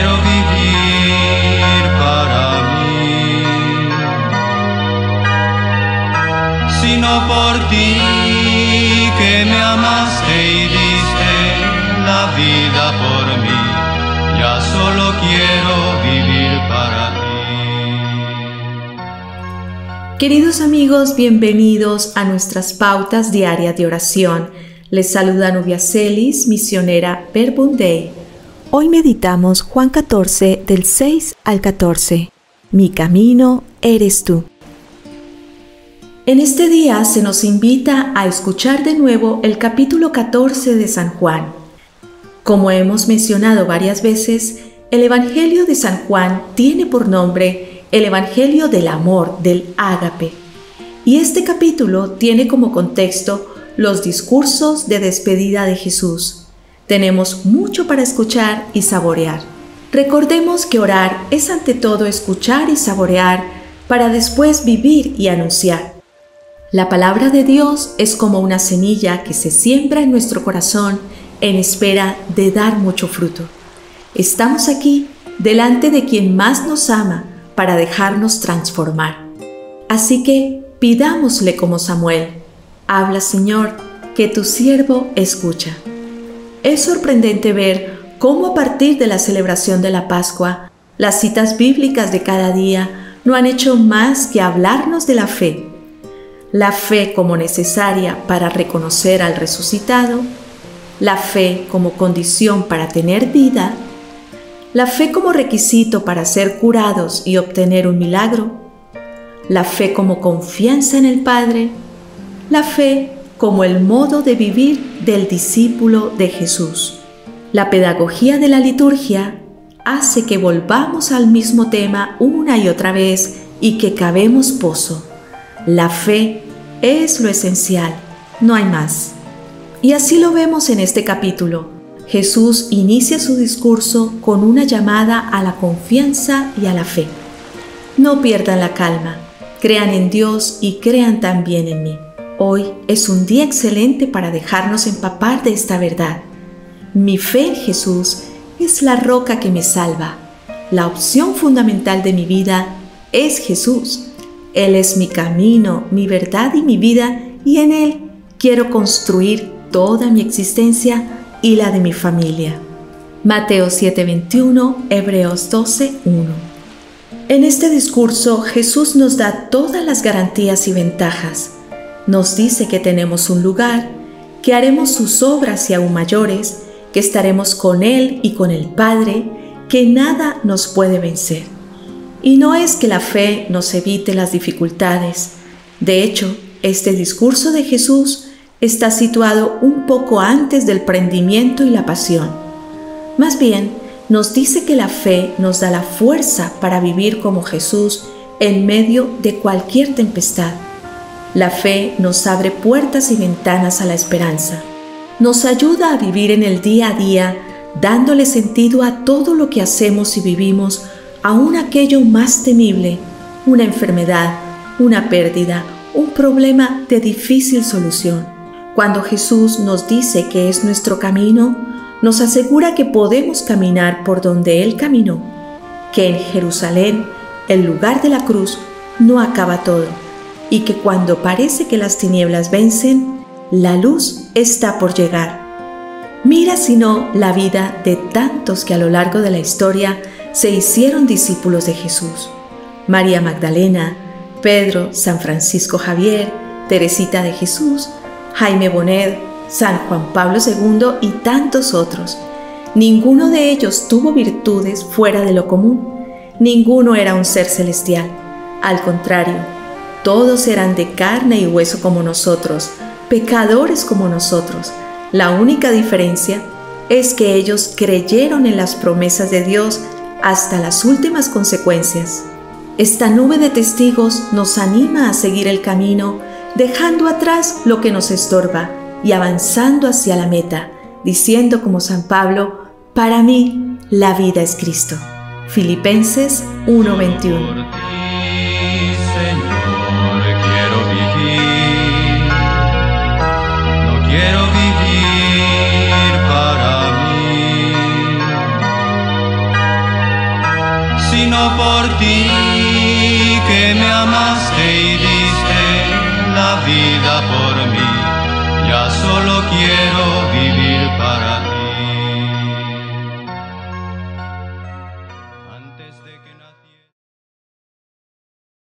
quiero vivir para mí, sino por ti que me amaste y diste la vida por mí. Ya solo quiero vivir para ti. Queridos amigos, bienvenidos a nuestras pautas diarias de oración. Les saluda Nubia Celis, misionera Verbundei Hoy meditamos Juan 14 del 6 al 14. Mi camino eres tú. En este día se nos invita a escuchar de nuevo el capítulo 14 de San Juan. Como hemos mencionado varias veces, el Evangelio de San Juan tiene por nombre el Evangelio del amor, del ágape. Y este capítulo tiene como contexto los discursos de despedida de Jesús. Tenemos mucho para escuchar y saborear. Recordemos que orar es ante todo escuchar y saborear para después vivir y anunciar. La palabra de Dios es como una semilla que se siembra en nuestro corazón en espera de dar mucho fruto. Estamos aquí delante de quien más nos ama para dejarnos transformar. Así que pidámosle como Samuel, habla Señor, que tu siervo escucha. Es sorprendente ver cómo a partir de la celebración de la Pascua, las citas bíblicas de cada día no han hecho más que hablarnos de la fe. La fe como necesaria para reconocer al resucitado, la fe como condición para tener vida, la fe como requisito para ser curados y obtener un milagro, la fe como confianza en el Padre, la fe como el modo de vivir del discípulo de Jesús. La pedagogía de la liturgia hace que volvamos al mismo tema una y otra vez y que cabemos pozo. La fe es lo esencial, no hay más. Y así lo vemos en este capítulo. Jesús inicia su discurso con una llamada a la confianza y a la fe. No pierdan la calma, crean en Dios y crean también en mí. Hoy es un día excelente para dejarnos empapar de esta verdad. Mi fe en Jesús es la roca que me salva. La opción fundamental de mi vida es Jesús él es mi camino, mi verdad y mi vida, y en Él quiero construir toda mi existencia y la de mi familia. Mateo 7:21, Hebreos 12:1. En este discurso Jesús nos da todas las garantías y ventajas. Nos dice que tenemos un lugar, que haremos sus obras y aún mayores, que estaremos con Él y con el Padre, que nada nos puede vencer. Y no es que la fe nos evite las dificultades. De hecho, este discurso de Jesús está situado un poco antes del prendimiento y la pasión. Más bien, nos dice que la fe nos da la fuerza para vivir como Jesús en medio de cualquier tempestad. La fe nos abre puertas y ventanas a la esperanza. Nos ayuda a vivir en el día a día, dándole sentido a todo lo que hacemos y vivimos aún aquello más temible, una enfermedad, una pérdida, un problema de difícil solución. Cuando Jesús nos dice que es nuestro camino, nos asegura que podemos caminar por donde Él caminó, que en Jerusalén, el lugar de la cruz, no acaba todo, y que cuando parece que las tinieblas vencen, la luz está por llegar. Mira si no la vida de tantos que a lo largo de la historia se hicieron discípulos de Jesús. María Magdalena, Pedro, San Francisco Javier, Teresita de Jesús, Jaime Bonet, San Juan Pablo II y tantos otros. Ninguno de ellos tuvo virtudes fuera de lo común. Ninguno era un ser celestial. Al contrario, todos eran de carne y hueso como nosotros, pecadores como nosotros. La única diferencia es que ellos creyeron en las promesas de Dios hasta las últimas consecuencias. Esta nube de testigos nos anima a seguir el camino, dejando atrás lo que nos estorba y avanzando hacia la meta, diciendo como San Pablo, para mí la vida es Cristo. Filipenses 1:21 por ti que me amaste y diste la vida por mí, ya solo quiero